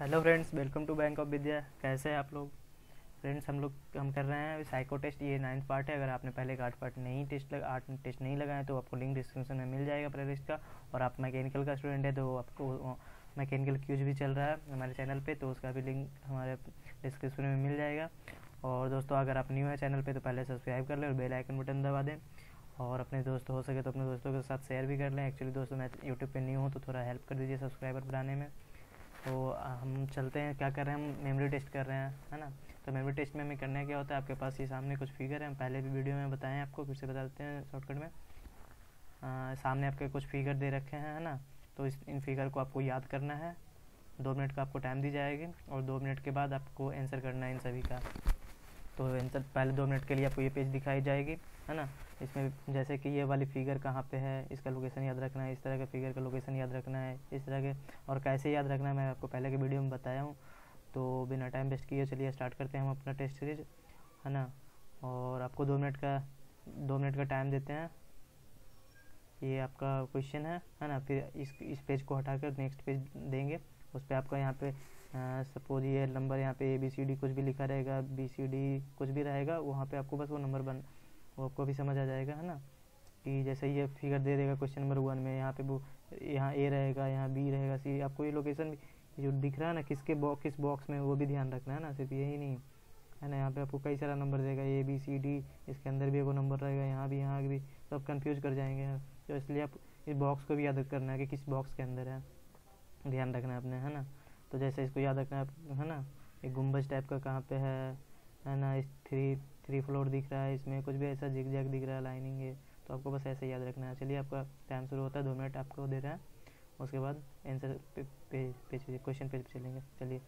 Hello friends, welcome to bank of Vidya. कैसे हैं आप लोग? फ्रेंड्स, हम लोग, हम कर रहे हैं साइको टेस्ट ये नाइन्थ पार्ट है। अगर आपने पहले आठ पार्ट नहीं टेस्ट लगा, आठ टेस्ट नहीं लगाए तो आपको लिंक डिस्क्रिप्शन में मिल जाएगा प्ले लिस्ट का। और आप मैकेनिकल का स्टूडेंट है तो आपको मैकेनिकल क्यूज भी चल रहा है हमारे चैनल पर तो उसका भी लिंक हमारे डिस्क्रिप्शन में मिल जाएगा। और दोस्तों, अगर आप न्यू है चैनल पर तो पहले सब्सक्राइब कर लें और बेल आइकन बटन दबा दें। और अपने दोस्त हो सके तो अपने दोस्तों के साथ शेयर भी कर लें। एक्चुअली दोस्तों, मैं यूट्यूब पर न्यू हूँ तो थोड़ा हेल्प कर दीजिए सब्सक्राइबर बनाने में। तो हम चलते हैं क्या कर रहे हैं हम मेमोरी टेस्ट कर रहे हैं है ना? तो मेमोरी टेस्ट में हमें करना क्या होता है? आपके पास ये सामने कुछ फिगर है हम पहले भी वीडियो में बताएँ आपको फिर से बता देते हैं शॉर्टकट में। आ, सामने आपके कुछ फिगर दे रखे हैं है ना? तो इस इन फिगर को आपको याद करना है। दो मिनट का आपको टाइम दी जाएगी और दो मिनट के बाद आपको आंसर करना है इन सभी का। तो आंसर पहले दो मिनट के लिए आपको ये पेज दिखाई जाएगी। है ना? इसमें जैसे कि ये वाली फिगर कहाँ पे है? इसका लोकेशन याद रखना है, इस तरह के फिगर का लोकेशन याद रखना है, इस तरह के, और कैसे याद रखना है, मैं आपको पहले के वीडियो में बताया हूँ। तो बिना टाइम वेस्ट किए चलिए स्टार्ट करते हैं हम अपना टेस्ट सीरीज़ है ना? और आपको दो मिनट का, दो मिनट का टाइम देते हैं। ये आपका क्वेश्चन है है ना? फिर इस इस पेज को हटाकर नेक्स्ट पेज देंगे। उस पर आपका यहाँ पे सपोज़ ये नंबर यहाँ पे ए बी सी डी कुछ भी लिखा रहेगा बी सी डी कुछ भी रहेगा, वहाँ पे आपको बस वो नंबर बन वो आपको भी समझ आ जाएगा, है ना? कि जैसे ये फिगर दे देगा क्वेश्चन नंबर वन में, यहाँ पे वो, यहाँ ए रहेगा, यहाँ बी रहेगा सी आपको ये लोकेशन जो दिख रहा है ना, किसके बॉक्स किस बॉक्स में, वो भी ध्यान रखना है ना, सिर्फ़ यही नहीं। है ना, यहाँ पे आपको कई सारा नंबर देगा ए बी सी डी इसके अंदर भी एक नंबर रहेगा, यहाँ भी यहाँ भी सब कन्फ्यूज़ कर जाएँगे। तो इसलिए आप इस बॉक्स को भी याद करना है कि किस बॉक्स के अंदर है। ध्यान रखना है अपने, है ना? तो जैसे इसको याद रखना है है ना? एक गुम्बज टाइप का कहाँ पे है? है ना, इस थ्री थ्री फ्लोर दिख रहा है, इसमें कुछ भी ऐसा जिग जैग दिख रहा है लाइनिंग है तो आपको बस ऐसे याद रखना है। चलिए आपका टाइम शुरू होता है, दो मिनट आपको दे रहा है, उसके बाद answer page page question page पे चलेंगे। चलिए।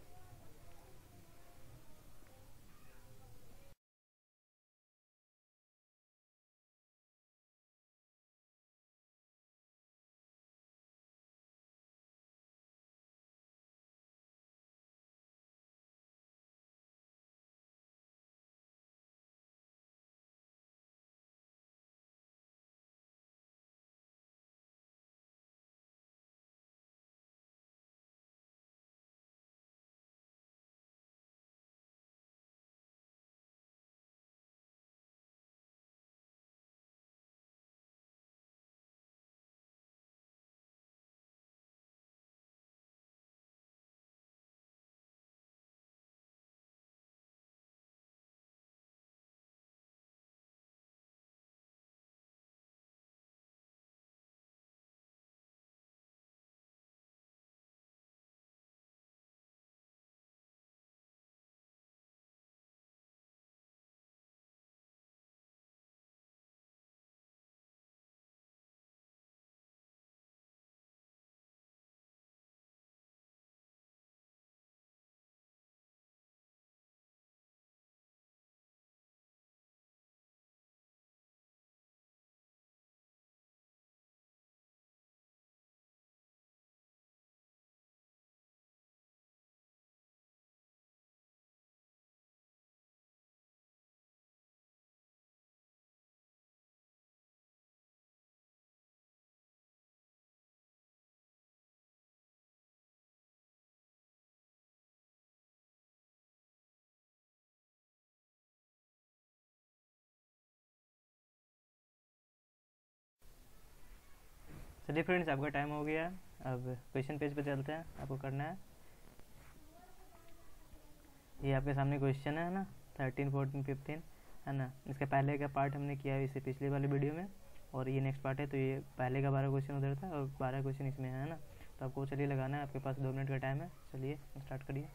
चलिए फ्रेंड्स आपका टाइम हो गया अब क्वेश्चन पेज पे चलते हैं। आपको करना है। ये आपके सामने क्वेश्चन है ना? थर्टीन फोर्टीन फिफ्टीन है ना? इसका पहले का पार्ट हमने किया है इसे पिछले वाले वीडियो में। और ये नेक्स्ट पार्ट है तो ये पहले का बारह क्वेश्चन उधर था और बारह क्वेश्चन इसमें है ना? तो आपको चलिए लगाना है। आपके पास दो मिनट का टाइम है। चलिए स्टार्ट करिए।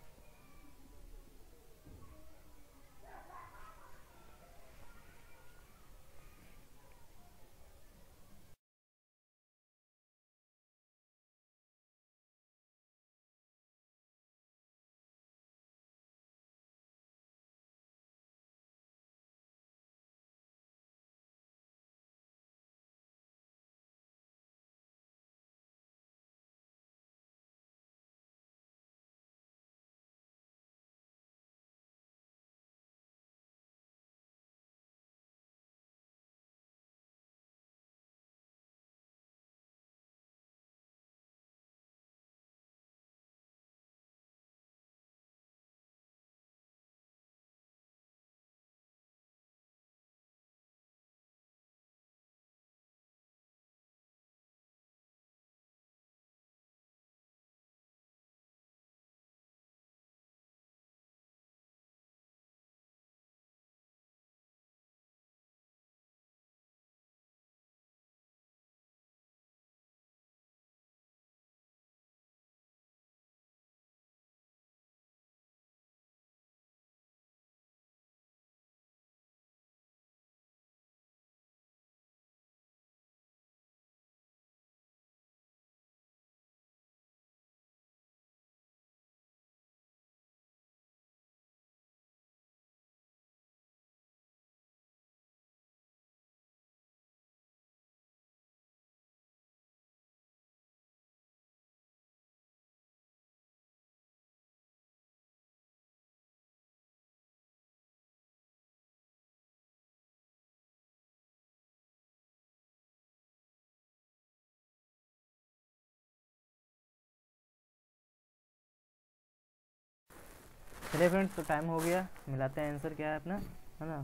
चलिए फ्रेंड्स तो टाइम हो गया। मिलाते हैं आंसर क्या है अपना, है ना?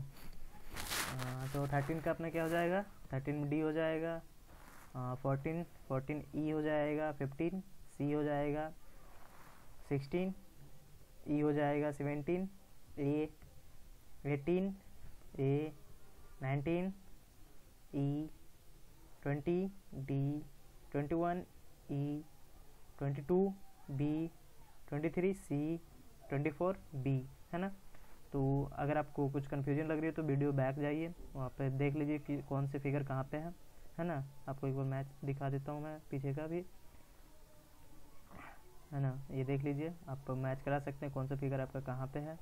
तो थर्टीन का अपना क्या हो जाएगा? थर्टीन डी हो जाएगा। फोर्टीन फोर्टीन ई हो जाएगा। फिफ्टीन सी हो जाएगा। सिक्सटीन ई हो जाएगा। Seventeen A eighteen A nineteen E twenty D twenty one E twenty two B twenty three C twenty four B, है ना? तो अगर आपको कुछ कन्फ्यूज़न लग रही है तो वीडियो बैक जाइए, वहाँ पे देख लीजिए कि कौन से फिगर कहाँ पे है है ना? आपको एक बार मैच दिखा देता हूँ मैं पीछे का भी। है ना? ये देख लीजिए, आप मैच करा सकते हैं कौन सा फिगर आपका कहाँ पे है।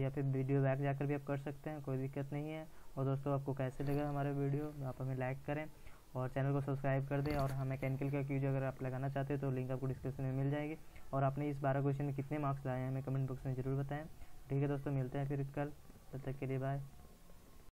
या फिर वीडियो बैक जाकर भी आप कर सकते हैं, कोई दिक्कत नहीं है। और दोस्तों, आपको कैसे लगा हमारा वीडियो आप हमें लाइक करें। और चैनल को सब्सक्राइब कर दें और हाँ मैकेनिकल का क्यूज अगर आप लगाना चाहते हैं तो लिंक आपको डिस्क्रिप्शन में मिल जाएगी। और आपने इस बारह क्वेश्चन में कितने मार्क्स लाए हैं हमें कमेंट बॉक्स में ज़रूर बताएँ। ठीक है दोस्तों, मिलते हैं फिर कल। तब तक के लिए बाय